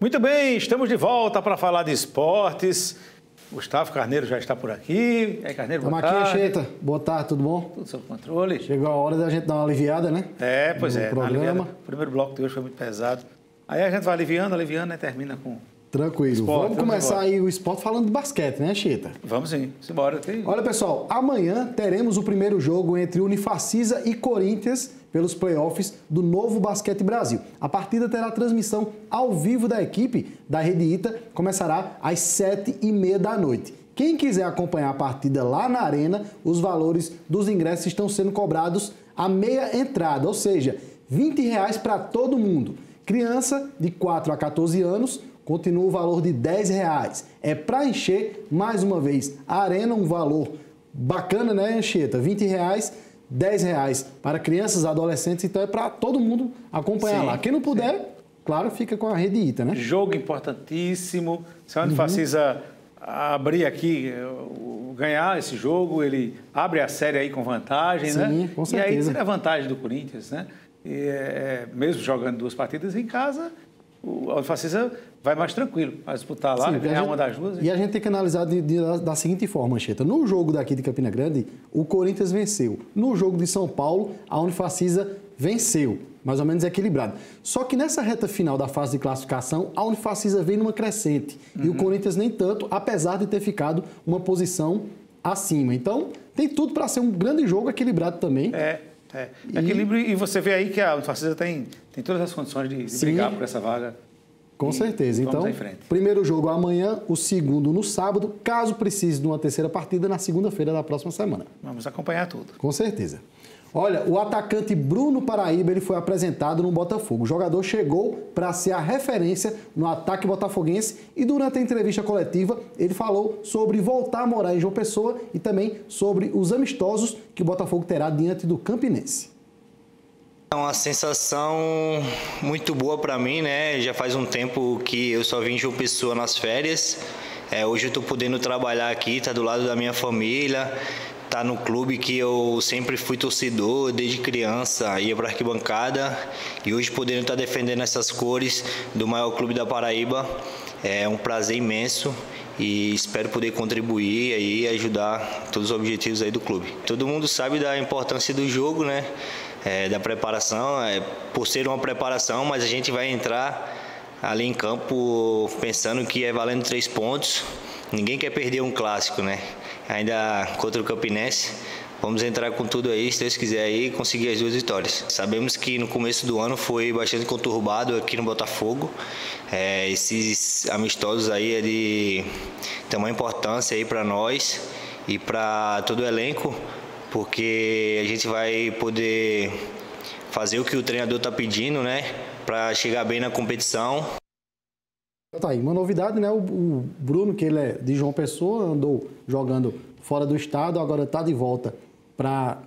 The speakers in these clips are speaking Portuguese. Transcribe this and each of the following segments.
Muito bem, estamos de volta para falar de esportes. Gustavo Carneiro já está por aqui. É Carneiro, boa aqui, tarde. Anchieta. Boa tarde, tudo bom? Tudo sob controle. Chegou a hora da gente dar uma aliviada, né? É, pois No é. programa. O primeiro bloco de hoje foi muito pesado. Aí a gente vai aliviando, aliviando e termina com... Tranquilo. Esporte, vamos vamos começar embora. aí o esporte falando de basquete, né, Anchieta? Vamos sim, simbora. Tem... Olha, pessoal, amanhã teremos o primeiro jogo entre Unifacisa e Corinthians pelos playoffs do Novo Basquete Brasil. A partida terá transmissão ao vivo da equipe da Rede Ita, começará às sete e meia da noite. Quem quiser acompanhar a partida lá na arena, os valores dos ingressos estão sendo cobrados a meia entrada, ou seja, 20 reais para todo mundo. Criança de 4 a 14 anos, continua o valor de 10 reais. É para encher, mais uma vez, a arena, um valor bacana, né, Anchieta? 20 reais, 10 reais para crianças, adolescentes, então é para todo mundo acompanhar Sim, lá. Quem não puder, claro, fica com a rede ITA, né? Jogo importantíssimo. Se a Uhum. Abrir aqui, eh, o- ganhar esse jogo, ele abre a série aí com vantagem, né? Sim, com E aí certeza. tira a vantagem do Corinthians, né? E, é, mesmo jogando duas partidas em casa, o a Unifacisa vai mais tranquilo, vai disputar lá, Sim, vai porque a ganhar gente- uma das duas. E a gente tem que analisar de- de- da, da seguinte forma, Anchieta. No jogo daqui de Campina Grande, o Corinthians venceu. No jogo de São Paulo, a Unifacisa venceu. Mais ou menos equilibrado. Só que nessa reta final da fase de classificação, a Unifacisa vem numa crescente. E Uhum. o Corinthians nem tanto, apesar de ter ficado uma posição acima. Então, tem tudo para ser um grande jogo equilibrado também. É, é. Equilíbrio, e você vê aí que a Unifacisa tem, tem todas as condições de, de brigar por essa vaga. Com E certeza. Então, primeiro jogo amanhã, o segundo no sábado, caso precise de uma terceira partida na segunda-feira da próxima semana. Vamos acompanhar tudo. Com certeza. Olha, o atacante Bruno Paraíba ele foi apresentado no Botafogo. O jogador chegou para ser a referência no ataque botafoguense e durante a entrevista coletiva ele falou sobre voltar a morar em João Pessoa e também sobre os amistosos que o Botafogo terá diante do Campinense. É uma sensação muito boa para mim, né? Já faz um tempo que eu só vim de João Pessoa nas férias. É, hoje eu estou podendo trabalhar aqui, tá do lado da minha família, tá no clube que eu sempre fui torcedor desde criança, ia para arquibancada e hoje podendo estar defendendo essas cores do maior clube da Paraíba é um prazer imenso e espero poder contribuir aí e ajudar todos os objetivos aí do clube. Todo mundo sabe da importância do jogo, né? É, da preparação, é, por ser uma preparação, mas a gente vai entrar ali em campo pensando que é valendo três pontos. Ninguém quer perder um clássico, né? Ainda contra o Campinense. Vamos entrar com tudo aí, se Deus quiser aí, conseguir as duas vitórias. Sabemos que no começo do ano foi bastante conturbado aqui no Botafogo. É, esses amistosos aí é de tamanha importância aí para nós e para todo o elenco, porque a gente vai poder fazer o que o treinador está pedindo, né? Para chegar bem na competição. Tá aí, uma novidade, né? O, o Bruno, que ele é de João Pessoa, andou jogando fora do estado, agora está de volta para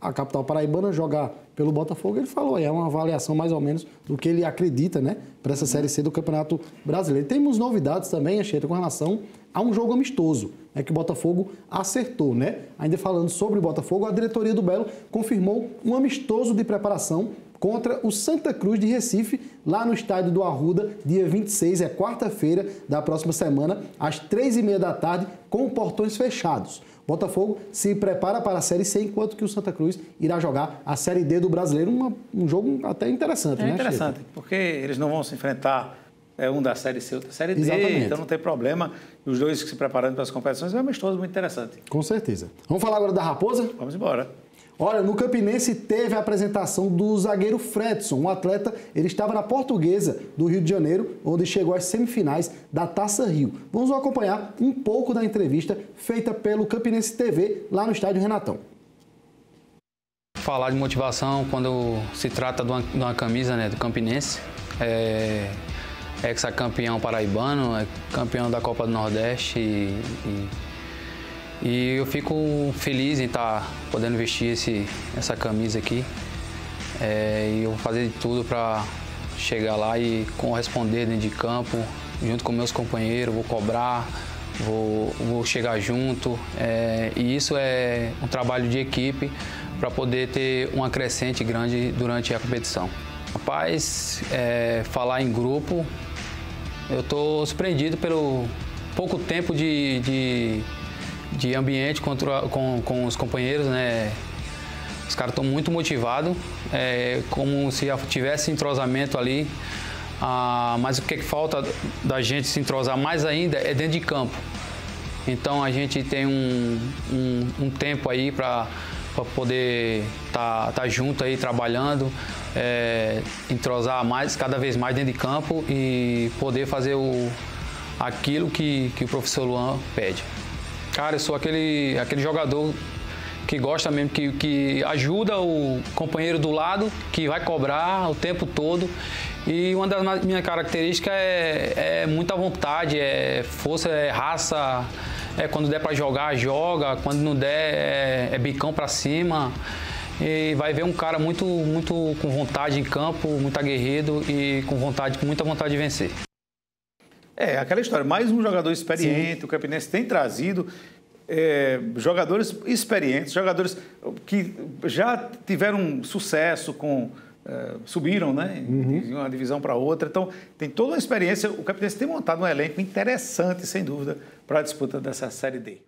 a capital paraibana jogar pelo Botafogo. Ele falou aí, é uma avaliação mais ou menos do que ele acredita, né? Para essa Série C do Campeonato Brasileiro. Temos novidades também, Anchieta, com relação a um jogo amistoso, é que o Botafogo acertou, né? Ainda falando sobre o Botafogo, a diretoria do Belo confirmou um amistoso de preparação contra o Santa Cruz de Recife, lá no estádio do Arruda, dia 26, é quarta-feira da próxima semana, às três e meia da tarde, com portões fechados. Botafogo se prepara para a Série C, enquanto que o Santa Cruz irá jogar a Série D do Brasileiro, uma- um jogo até interessante, É né, interessante, Chico? porque eles não vão se enfrentar é, um da Série C, outro da Série D, Exatamente. então não tem problema. Os dois se preparando para as competições é um amistoso muito interessante. Com certeza. Vamos falar agora da Raposa? Vamos embora. Olha, no Campinense teve a apresentação do zagueiro Fredson, um atleta, ele estava na Portuguesa do Rio de Janeiro, onde chegou às semifinais da Taça Rio. Vamos acompanhar um pouco da entrevista feita pelo Campinense TV lá no estádio Renatão. Falar de motivação quando se trata de uma, de uma camisa né, do Campinense. É, ex-campeão paraibano, é campeão da Copa do Nordeste e, e, e eu fico feliz em estar podendo vestir esse, essa camisa aqui. É, e eu vou fazer de tudo para chegar lá e corresponder dentro de campo, junto com meus companheiros, vou cobrar, vou, vou chegar junto. é, e isso é um trabalho de equipe para poder ter uma crescente grande durante a competição. Rapaz, é, falar em grupo Eu estou surpreendido pelo pouco tempo de, de, de ambiente contra, com, com os companheiros, né? Os caras estão muito motivados, é como se tivesse entrosamento ali. Ah, mas o que, que falta da gente se entrosar mais ainda é dentro de campo. Então a gente tem um, um, um tempo aí para poder estar tá, tá junto aí trabalhando, é, entrosar mais, cada vez mais dentro de campo e poder fazer o, aquilo que, que o professor Luan pede. Cara, eu sou aquele, aquele jogador que gosta mesmo, que, que ajuda o companheiro do lado, que vai cobrar o tempo todo. E uma das minhas características é, é muita vontade, é força, é raça. É quando der para jogar, joga. Quando não der, é, é bicão para cima. E vai ver um cara muito, muito com vontade em campo, muito aguerrido e com vontade, com muita vontade de vencer. É, aquela história, mais um jogador experiente, Sim. o Campinense tem trazido é, jogadores experientes, jogadores que já tiveram sucesso com. É, subiram, né? Uhum. De uma divisão para outra. Então, tem toda uma experiência. O Campinense tem montado um elenco interessante, sem dúvida, para a disputa dessa Série D.